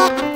Bye.